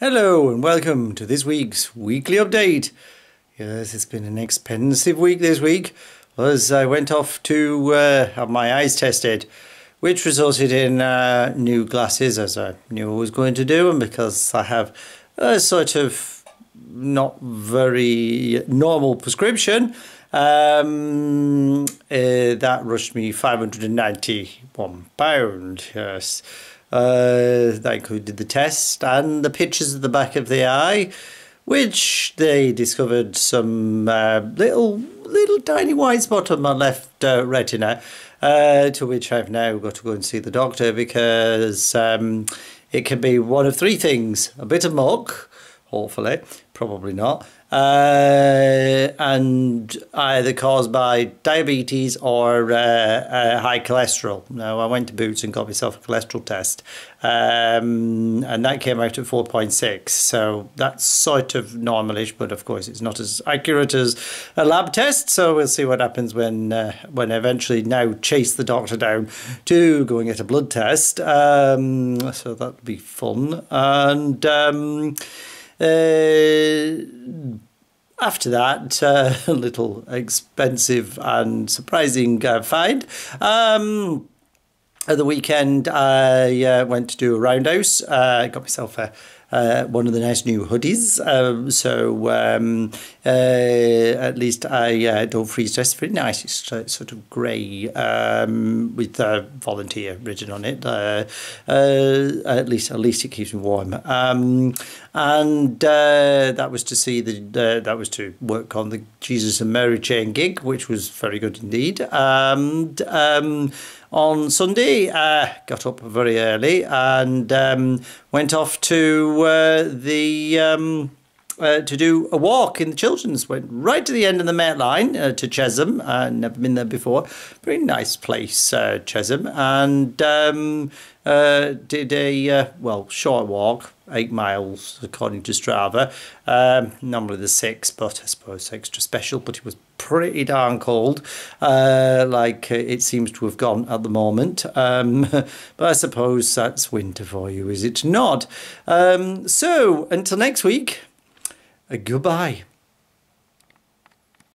Hello and welcome to this week's weekly update. Yes, it's been an expensive week this week as I went off to uh, have my eyes tested, which resulted in uh, new glasses as I knew I was going to do, and because I have a sort of not very normal prescription, um, uh, that rushed me £591. Yes. Uh, that included the test and the pictures of the back of the eye, which they discovered some uh, little, little tiny white spot on my left uh, retina. Uh, to which I've now got to go and see the doctor because um, it can be one of three things: a bit of muck, hopefully, probably not, uh, and either caused by diabetes or uh, uh, high cholesterol. Now, I went to Boots and got myself a cholesterol test, um, and that came out at 4.6. So that's sort of normalish, but of course, it's not as accurate as a lab test. So we'll see what happens when uh, when I eventually now chase the doctor down to go and get a blood test. Um, so that'll be fun. And um, uh, after that, uh, a little expensive and surprising uh, find. Um, at the weekend, I uh, went to do a roundhouse. I uh, got myself a uh, one of the nice new hoodies. Um, so um, uh, at least I uh, don't freeze dress. Very nice. It's sort of grey um, with volunteer written on it. Uh, uh, at least at least it keeps me warm. Um, and that was to see the that was to work on the Jesus and Mary chain gig, which was very good indeed. And um, on Sunday, uh, got up very early and um, went off to uh, the um, uh, to do a walk in the Chilterns. Went right to the end of the Met Line uh, to Chesham. Uh, never been there before. Very nice place, uh, Chesham, and um, uh, did a uh, well short walk, eight miles according to Strava. Um, normally the six, but I suppose extra special. But it was pretty darn cold, uh, like uh, it seems to have gone at the moment. Um, but I suppose that's winter for you, is it not? Um, so until next week. Goodbye.